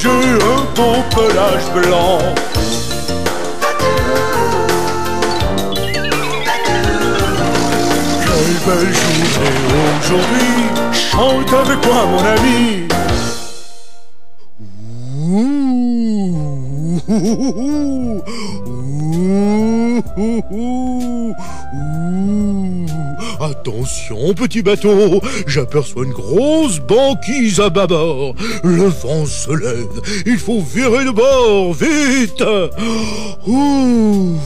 j'ai un beau pelage blanc. Quelle belle journée aujourd'hui, chante avec moi mon ami. Petit bateau, j'aperçois une grosse banquise à bâbord. Le vent se lève, il faut virer de bord, vite Ouh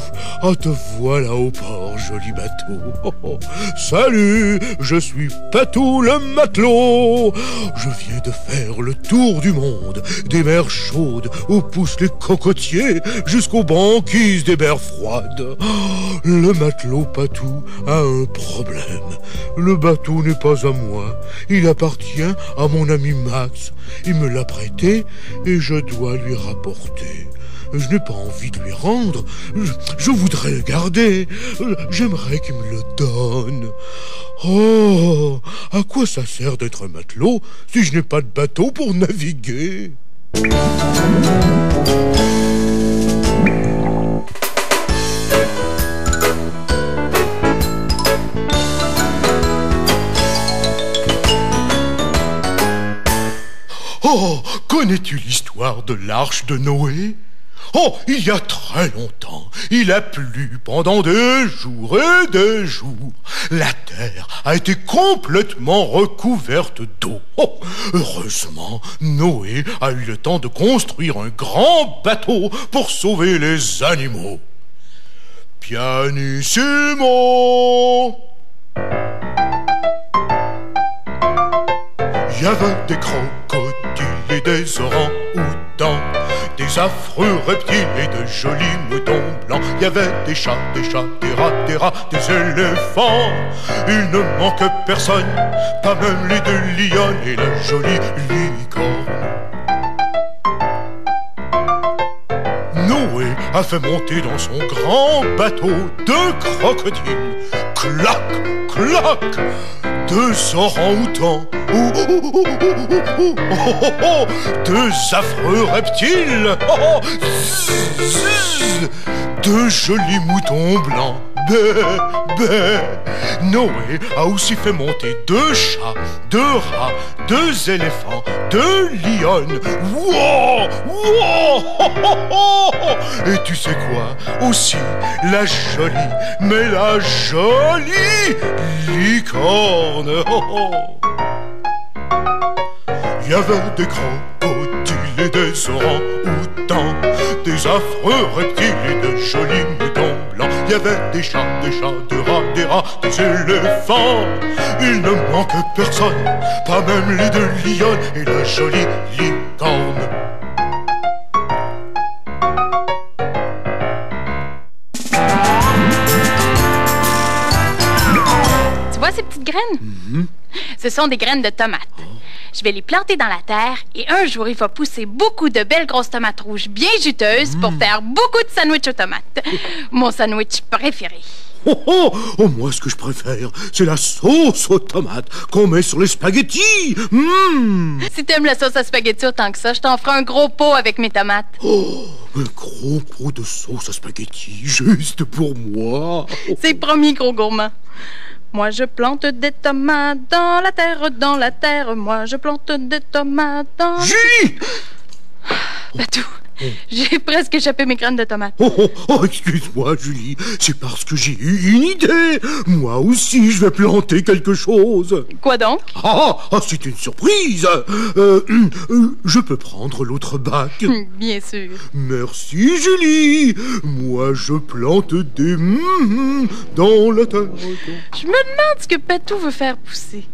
Ah, te voilà au port, joli bateau. Salut, je suis Patou le matelot. Je viens de faire le tour du monde, des mers chaudes où poussent les cocotiers jusqu'aux banquises des mers froides. Le matelot Patou a un problème. Le bateau n'est pas à moi. Il appartient à mon ami Max. Il me l'a prêté et je dois lui rapporter. Je n'ai pas envie de lui rendre. Je, voudrais le garder. J'aimerais qu'il me le donne. Oh, à quoi ça sert d'être un matelot si je n'ai pas de bateau pour naviguer? Connais-tu l'histoire de l'arche de Noé? Oh, il y a très longtemps, il a plu pendant des jours et des jours. La terre a été complètement recouverte d'eau. Oh, heureusement, Noé a eu le temps de construire un grand bateau pour sauver les animaux. Pianissimo Il y avait des crocodiles et des orangs-outans, des affreux reptiles et de jolis moutons blancs. Il y avait des chats, des chats, des rats, des rats, des éléphants. Il ne manque personne, pas même les deux lions et la jolie licorne. Noé a fait monter dans son grand bateau deux crocodiles. Clac, clac, deux ouh, oh, oh, oh, deux affreux reptiles. Deux jolis moutons blancs. Noé a aussi fait monter deux chats, deux rats, deux éléphants, deux lions. Wow, wow, oh, oh, oh. Et tu sais quoi? Aussi la jolie, mais la jolie licorne. Il y avait des crocodiles et des orangs-outans, des affreux reptiles et de jolis y avait des chats, des chats, des rats, des rats, des éléphants. Il ne manque personne, pas même les deux lions et la jolie licorne. Tu vois ces petites graines? Ce sont des graines de tomates. Je vais les planter dans la terre et un jour, il va pousser beaucoup de belles grosses tomates rouges bien juteuses pour faire beaucoup de sandwich aux tomates. Mon sandwich préféré. Oh, oh, oh, moi, ce que je préfère, c'est la sauce aux tomates qu'on met sur les spaghettis. Mmh. Si t'aimes la sauce à spaghetti autant que ça, je t'en ferai un gros pot avec mes tomates. Oh, un gros pot de sauce à spaghettis, juste pour moi. C'est promis, gros gourmand. Moi, je plante des tomates dans la terre, dans la terre. Moi, je plante des tomates dans... Julie Patou, j'ai presque échappé mes graines de tomates. Oh, oh, oh, excuse-moi, Julie, c'est parce que j'ai eu une idée. Moi aussi, je vais planter quelque chose. Quoi donc? Ah, ah, c'est une surprise. Euh, euh, je peux prendre l'autre bac. Bien sûr. Merci, Julie. Moi, je plante des mm, dans la terre. Je me demande ce que Patou veut faire pousser.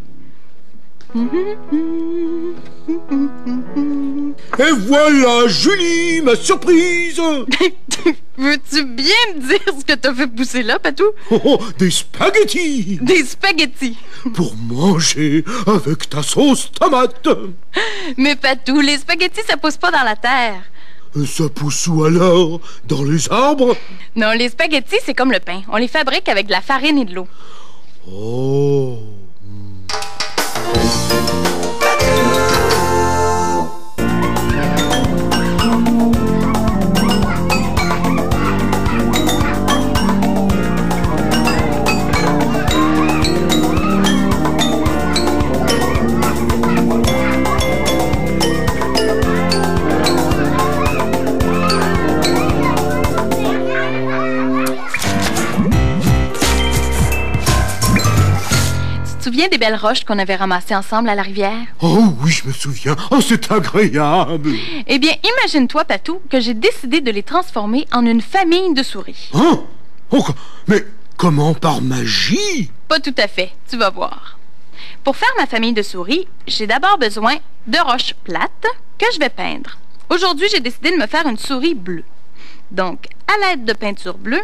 Et voilà, Julie, ma surprise. Veux-tu bien me dire ce que t'as fait pousser là, Patou? Oh, oh, des spaghettis Des spaghettis. pour manger avec ta sauce tomate. Mais Patou, les spaghettis, ça pousse pas dans la terre. Ça pousse où alors? Dans les arbres? Non, les spaghettis, c'est comme le pain. On les fabrique avec de la farine et de l'eau. Oh. Thank souviens des belles roches qu'on avait ramassées ensemble à la rivière? Oh oui, je me souviens. Oh, c'est agréable. Eh bien, imagine-toi, Patou, que j'ai décidé de les transformer en une famille de souris. Hein? Oh, mais comment? Par magie? Pas tout à fait, tu vas voir. Pour faire ma famille de souris, j'ai d'abord besoin de roches plates que je vais peindre. Aujourd'hui, j'ai décidé de me faire une souris bleue. Donc, à l'aide de peinture bleue,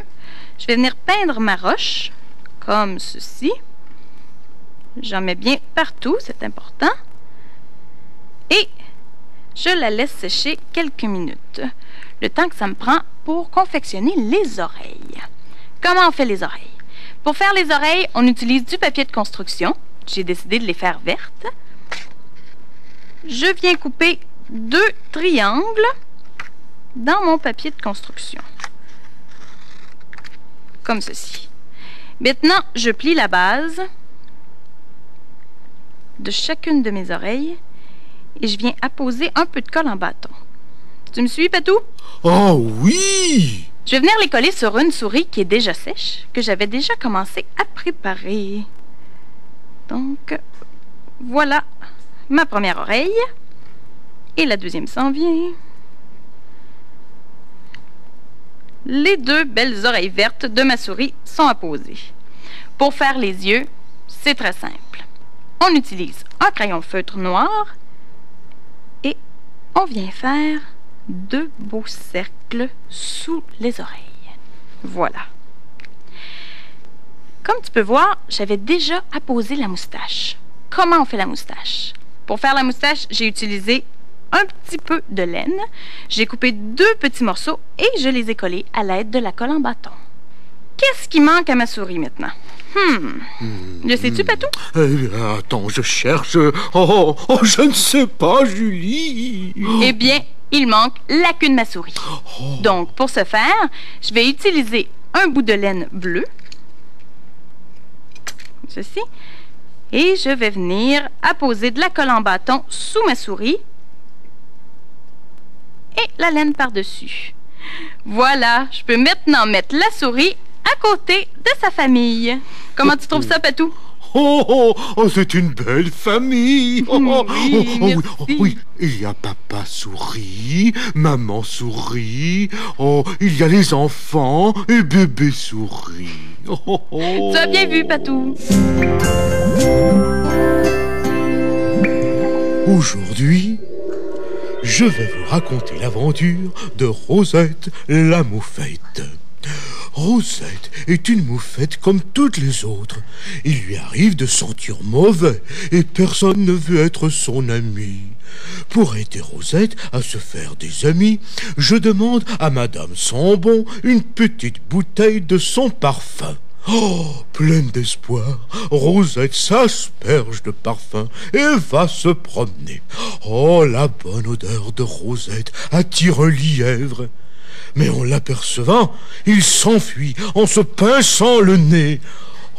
je vais venir peindre ma roche comme ceci. J'en mets bien partout, c'est important. Et je la laisse sécher quelques minutes, le temps que ça me prend pour confectionner les oreilles. Comment on fait les oreilles? Pour faire les oreilles, on utilise du papier de construction. J'ai décidé de les faire vertes. Je viens couper deux triangles dans mon papier de construction. Comme ceci. Maintenant, je plie la base de chacune de mes oreilles et je viens apposer un peu de colle en bâton. Tu me suis, Patou? Oh oui! Je vais venir les coller sur une souris qui est déjà sèche, que j'avais déjà commencé à préparer. Donc, voilà ma première oreille. Et la deuxième s'en vient. Les deux belles oreilles vertes de ma souris sont apposées. Pour faire les yeux, c'est très simple. On utilise un crayon feutre noir et on vient faire deux beaux cercles sous les oreilles. Voilà. Comme tu peux voir, j'avais déjà apposé la moustache. Comment on fait la moustache? Pour faire la moustache, j'ai utilisé un petit peu de laine. J'ai coupé deux petits morceaux et je les ai collés à l'aide de la colle en bâton. Qu'est-ce qui manque à ma souris maintenant? Hmm. Le sais-tu, Patou? Eh bien, attends, je cherche. Oh, oh, je ne sais pas, Julie. Eh bien, il manque la queue de ma souris. Donc, pour ce faire, je vais utiliser un bout de laine bleue. Ceci. Et je vais venir apposer de la colle en bâton sous ma souris. Et la laine par-dessus. Voilà, je peux maintenant mettre la souris à côté de sa famille. Comment tu trouves ça, Patou? Oh, oh, oh, c'est une belle famille. Oh, oh, Oui, oh, oui, oh, il y a papa souris, maman souris, oh, il y a les enfants et bébé souris. Oh, oh, oh. Tu as bien vu, Patou. Aujourd'hui, je vais vous raconter l'aventure de Rosette la moufette. Rosette est une moufette comme toutes les autres. Il lui arrive de sentir mauvais et personne ne veut être son ami. Pour aider Rosette à se faire des amis, je demande à Madame Sambon une petite bouteille de son parfum. Oh, pleine d'espoir, Rosette s'asperge de parfum et va se promener. Oh, la bonne odeur de Rosette attire un lièvre. Mais en l'apercevant, il s'enfuit en se pinçant le nez.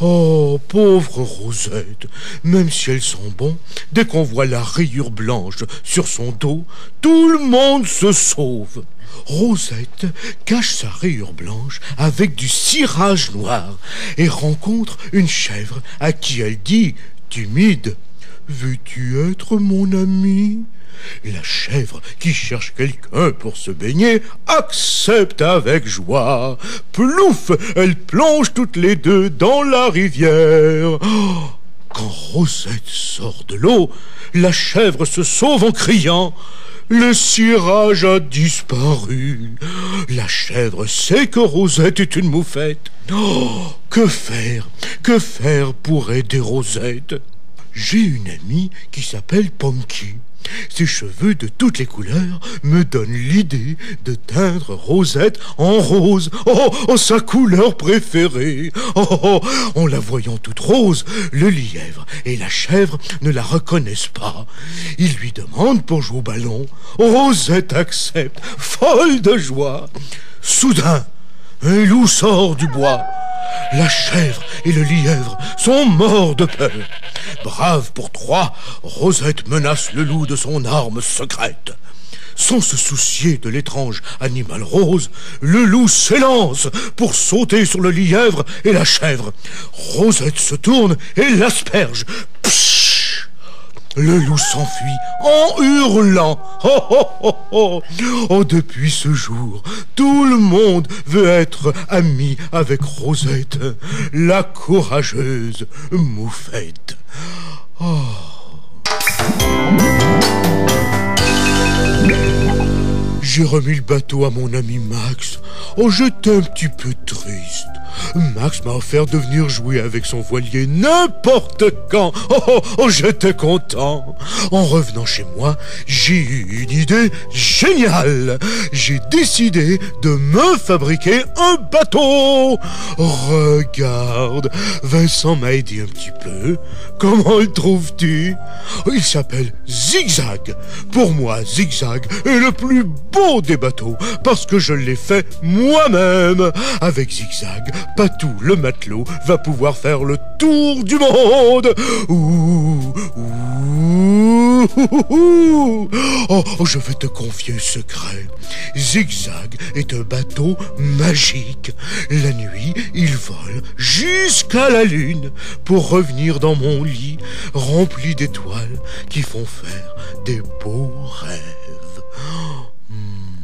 Oh, pauvre Rosette, même si elle sent bon, dès qu'on voit la rayure blanche sur son dos, tout le monde se sauve. Rosette cache sa rayure blanche avec du cirage noir et rencontre une chèvre à qui elle dit, timide, Veux-tu être mon ami? La chèvre, qui cherche quelqu'un pour se baigner, accepte avec joie. Plouf Elle plonge toutes les deux dans la rivière. Oh, quand Rosette sort de l'eau, la chèvre se sauve en criant le cirage a disparu. La chèvre sait que Rosette est une moufette. Oh, que faire? Que faire pour aider Rosette? J'ai une amie qui s'appelle Ponky. Ses cheveux de toutes les couleurs me donnent l'idée de teindre Rosette en rose. Oh, oh, sa couleur préférée. Oh, oh, en la voyant toute rose, le lièvre et la chèvre ne la reconnaissent pas. Ils lui demandent pour jouer au ballon. Rosette accepte, folle de joie. Soudain, un loup sort du bois. La chèvre et le lièvre sont morts de peur. Brave pour trois, Rosette menace le loup de son arme secrète. Sans se soucier de l'étrange animal rose, le loup s'élance pour sauter sur le lièvre et la chèvre. Rosette se tourne et l'asperge. Le loup s'enfuit en hurlant. Oh, oh, oh, oh. oh, depuis ce jour, tout le monde veut être ami avec Rosette, la courageuse moufette. Oh. J'ai remis le bateau à mon ami Max. Oh, j'étais un petit peu triste. Max m'a offert de venir jouer avec son voilier n'importe quand. Oh, oh, oh, j'étais content. En revenant chez moi, j'ai eu une idée géniale. J'ai décidé de me fabriquer un bateau. Regarde, Vincent m'a aidé un petit peu. Comment le trouves-tu? Il s'appelle Zigzag. Pour moi, Zigzag est le plus beau des bateaux parce que je l'ai fait moi-même. Avec Zigzag, Patou le matelot va pouvoir faire le tour du monde. Ouh, ouh, ouh, oh, oh, je vais te confier un secret. Zigzag est un bateau magique. La nuit, il vole jusqu'à la lune pour revenir dans mon lit rempli d'étoiles qui font faire des beaux rêves. Hmm.